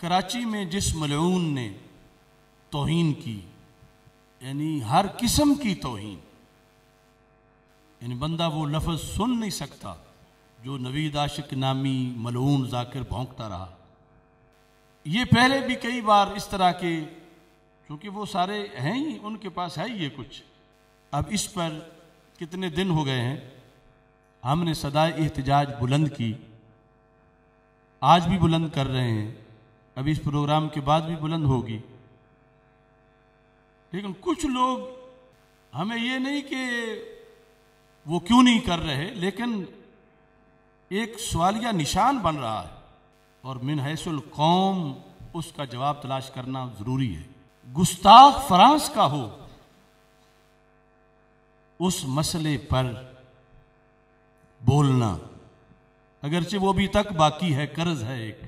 कराची में जिस मलून ने तोहन की, यानी हर किस्म की तोहन, यानी बंदा वो लफ्ज़ सुन नहीं सकता जो नवीद आशिक नामी मलून जाकिर भोंकता रहा। ये पहले भी कई बार इस तरह के, क्योंकि वो सारे हैं ही, उनके पास है ये कुछ। अब इस पर कितने दिन हो गए हैं, हमने सदाए एहतजाज बुलंद की। आज भी बुलंद कर रहे हैं। अभी इस प्रोग्राम के बाद भी बुलंद होगी। लेकिन कुछ लोग हमें ये नहीं कि वो क्यों नहीं कर रहे, लेकिन एक सवालिया निशान बन रहा है और मिन हैसुल कौम उसका जवाब तलाश करना ज़रूरी है। गुस्ताख फ्रांस का हो, उस मसले पर बोलना। अगरचे वो अभी तक बाकी है, कर्ज है एक।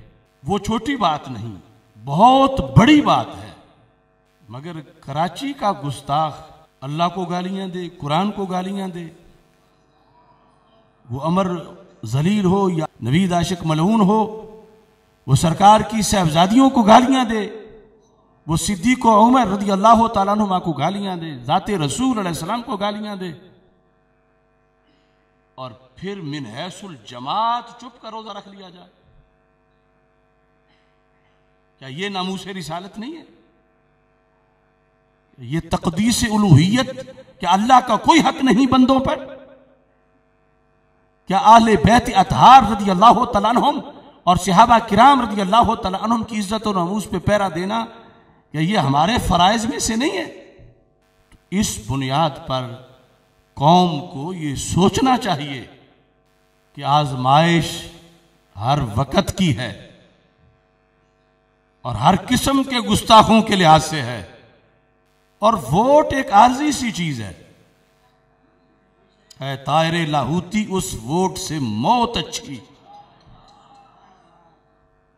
वो छोटी बात नहीं, बहुत बड़ी बात है। मगर कराची का गुस्ताख अल्लाह को गालियाँ दे, कुरान को गालियाँ दे, वो अमर जलील हो या नवीद आशिक मलून हो, वो सरकार की साहबजादियों को गालियाँ दे, वो सिद्दीक उमर रदी अल्लाह तुमा को गालियाँ दे, ज़ाते रसूल सलाम को गालियाँ दे। और फिर मिनहसुल जमात चुप का रोजा रख लिया जाए। क्या ये नामूस रिसालत नहीं है? ये तकदीस उलूहियत, क्या अल्लाह का कोई हक नहीं बंदों पर? क्या आले बैत अतहार रदी अल्लाह तलाम और सिहाबा किराम रदी अल्लाह तलाम की इज़्ज़त और नमूस पे पैरा देना, क्या ये हमारे फ़राइज में से नहीं है? तो इस बुनियाद पर कौम को ये सोचना चाहिए कि आजमाइश हर वक़्त की है। और हर किस्म के गुस्ताखों के लिहाज से है। और वोट एक आर्जी सी चीज़ है। है तायरे लाहूती उस वोट से मौत अच्छी।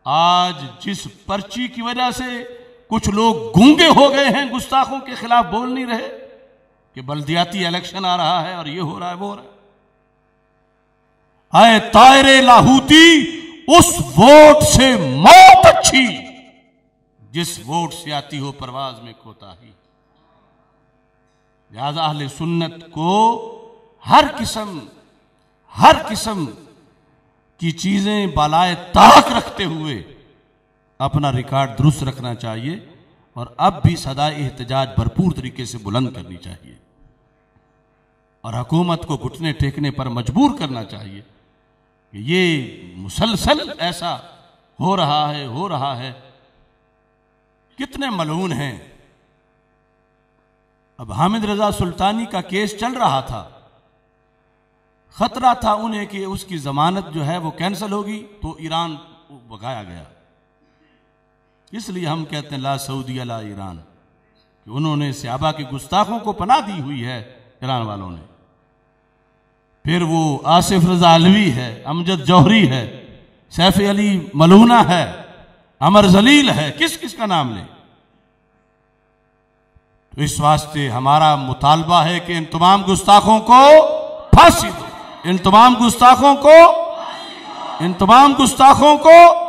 आज जिस पर्ची की वजह से कुछ लोग गूँगे हो गए हैं, गुस्ताखों के खिलाफ बोल नहीं रहे कि बल्दियाती इलेक्शन आ रहा है और ये हो रहा है, वो हो रहा है। तायरे लाहूती उस वोट से मौत अच्छी। जिस वोट से आती हो परवाज में खोता ही। लिहाजा अहले सुन्नत को हर किस्म हर किस्म की चीज़ें बालाए ताक रखते हुए अपना रिकॉर्ड दुरुस्त रखना चाहिए और अब भी सदा एहतजाज भरपूर तरीके से बुलंद करनी चाहिए। और हकूमत को घुटने टेकने पर मजबूर करना चाहिए कि ये मुसलसल ऐसा हो रहा है, हो रहा है। कितने मलून हैं। अब हामिद रजा सुल्तानी का केस चल रहा था। खतरा था उन्हें कि उसकी जमानत जो है वो कैंसिल होगी तो ईरान भगाया गया। इसलिए हम कहते हैं, ला सऊदी अला ईरान, कि उन्होंने सियाबा की गुस्ताखों को पना दी हुई है ईरान वालों ने। फिर वो आसिफ रजा अलवी है, अमजद जौहरी है, सैफ अली मलूना है अमर जलील है, किस किस का नाम ले? तो इस वास्ते हमारा मुतालबा है कि इन तमाम गुस्ताखों को फांसी दो। इन तमाम गुस्ताखों को, इन तमाम गुस्ताखों को